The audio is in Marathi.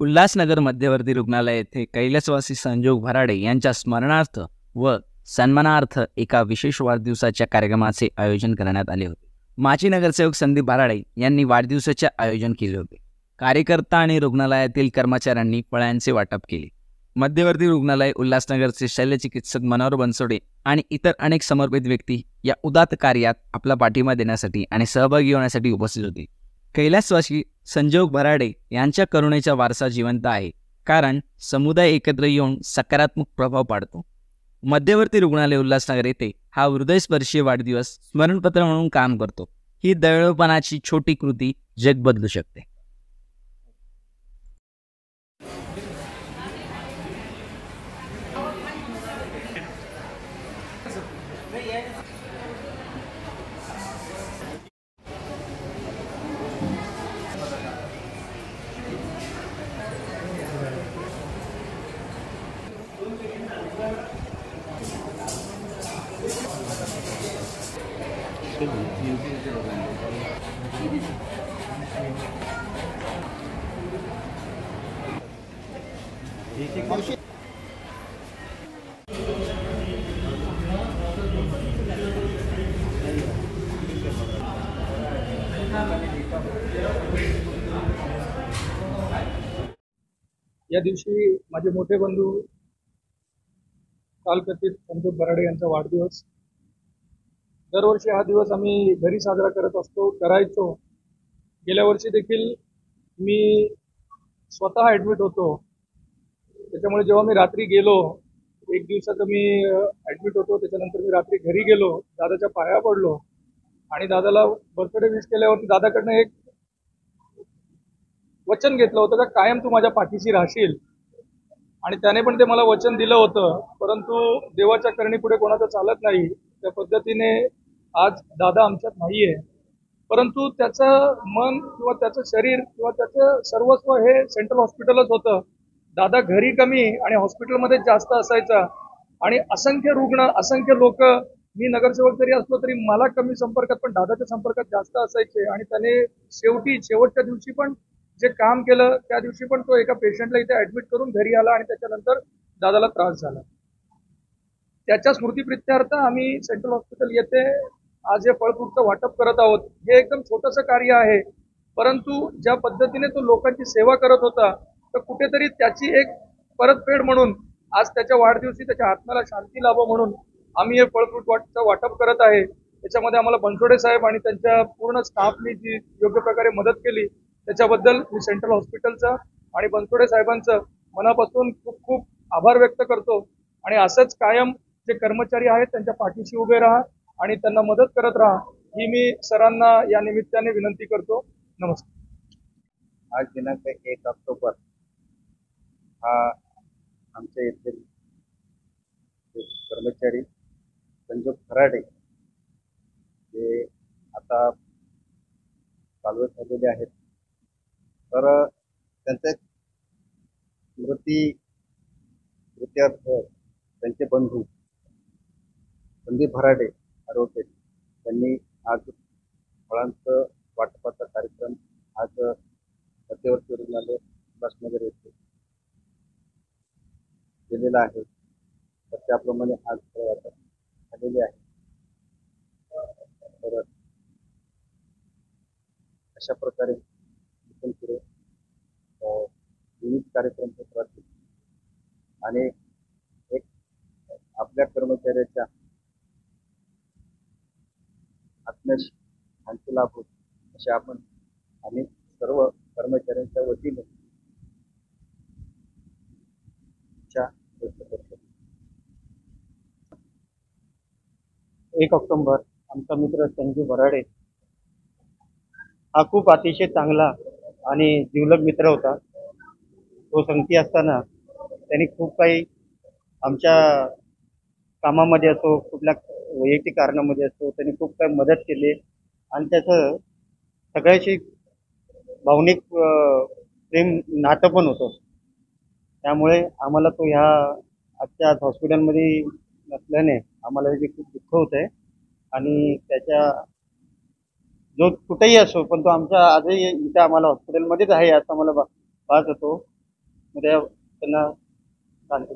उल्हासनगर मध्यवर्ती रुग्णालय येथे कैलासवासी संजोग भराडे यांच्या स्मरणार्थ व सन्मानार्थ एका विशेष वाढदिवसाच्या कार्यक्रमाचे आयोजन करण्यात आले होते. माजी नगरसेवक संदीप भराडे यांनी वाढदिवसाचे आयोजन केले होते. कार्यकर्ता आणि रुग्णालयातील कर्मचाऱ्यांनी फळ्यांचे वाटप केले. मध्यवर्ती रुग्णालय उल्हासनगरचे शल्यचिकित्सक मनोहर बनसोडे आणि इतर अनेक समर्पित व्यक्ती या उदात्त कार्यात आपला पाठिंबा देण्यासाठी आणि सहभागी होण्यासाठी उपस्थित होते. कैलासवासी संजोग भराडे यांच्या करुणेचा वारसा जिवंत आहे. कारण समुदाय एकत्र येऊन सकारात्मक प्रभाव पाडतो. मध्यवर्ती रुग्णालय उल्हासनगर येथे हा हृदयस्पर्शीय वाढदिवस स्मरणपत्र म्हणून काम करतो. ही दळपणाची छोटी कृती जग बदलू शकते. या दिवशी माझे मोठे बंधू कालकथित संतोष बराडे यांचा वाढदिवस. दरवर्षी हा दिवस आम्ही घरी साजरा करत असतो करायचो. गेल्या वर्षी देखील मी स्वतः ॲडमिट होतो. त्याच्यामुळे जेव्हा मी रात्री गेलो एक दिवसाचं मी ॲडमिट होतो. त्याच्यानंतर मी रात्री घरी गेलो दादाच्या पाया पडलो. आणि दादाला बर्थडे विश केल्यावरती दादाकडनं एक वचन घेतलं होतं का कायम तू माझ्या पाठीशी राहशील. आणि त्याने पण ते मला वचन दिलं होतं. परंतु देवाच्या करणीपुढे कोणाचं चालत नाही. त्या पद्धतीने आज दादा आमच्यात नाहीये. परंतु त्याचं मन किंवा त्याचं शरीर किंवा त्याचं सर्वस्व हे सेंट्रल हॉस्पिटलच होतं. दादा घरी कमी आणि हॉस्पिटलमध्ये जास्त असायचा. आणि असंख्य रुग्ण असंख्य लोक मी नगरसेवक जरी असलो तरी मला कमी संपर्कात पण दादाच्या संपर्कात जास्त असायचे. आणि त्याने शेवटी शेवटच्या दिवशी पण जे काम केलं त्या दिवशी पण तो एका पेशंटला इथे ऍडमिट करून घरी आला आणि त्याच्यानंतर दादाला त्रास झाला. त्याच्या स्मृतीप्रित्यर्थ आम्ही सेंट्रल हॉस्पिटल येथे आज हे फळफ्रूटचं वाटप करत आहोत. हे एकदम छोटंसं कार्य आहे. परंतु ज्या पद्धतीने तो लोकांची सेवा करत होता तर कुठेतरी त्याची एक परतफेड म्हणून आज त्याच्या वाढदिवशी त्याच्या आत्म्याला शांती लाभो म्हणून आम्ही हे फळफ्रूट वाटचं वाटप करत आहे. त्याच्यामध्ये आम्हाला बनसोडे साहेब आणि त्यांच्या पूर्ण स्टाफनी जी योग्य प्रकारे मदत केली त्याच्याबद्दल मी सेंट्रल हॉस्पिटलचं आणि बनसोडे साहेबांचं मनापासून खूप खूप आभार व्यक्त करतो. आणि असंच कायम जे कर्मचारी आहेत त्यांच्या पाठीशी उभे राहा आणि त्यांना मदत करत राहा ही मी सरांना या निमित्ताने विनंती करतो. नमस्कार. आज दिनांक एक ऑक्टोबर हा आमच्या येथील कर्मचारी संजोग खराडे जे आता चालवत झालेले आहेत. तर त्यांचे स्मृती कृत्यार्थ त्यांचे बंधू संदीप भराडे आरोग्य त्यांनी आज फळांचं वाटपाचा कार्यक्रम आज मध्यवर्ती रुग्णालय उल्हासनगर येथे केलेला आहे. तर त्याप्रमाणे आज फळ वाटप झालेले आहे तर अशा प्रकारे इथून पुढे विविध कार्यक्रम आणि एक आपल्या कर्मचाऱ्याच्या आत्म्याशी शांती लाभ असे आपण आम्ही सर्व कर्मचाऱ्यांच्या वतीने व्यक्त करतो. एक ऑक्टोबर आमचा मित्र संजू भराडे. हा खूप अतिशय चांगला आणि जिवलग मित्र होता. तो संगती असताना त्यांनी खूप काही आमच्या कामामध्ये असो कुठल्या वैयक्तिक कारणामध्ये असो त्यांनी खूप काही मदत केली. आणि त्याचं सगळ्याशी भावनिक प्रेम नातं पण होतं. त्यामुळे आम्हाला तो ह्या आजच्या आज हॉस्पिटलमध्ये नसल्याने आम्हाला हे खूप दुःख होत आहे आणि त्याच्या जो कुठेही असो पण तो आमच्या आजही इथे आम्हाला हॉस्पिटलमध्येच आहे असं मला पाहत होतो. उद्या त्यांना सांगतो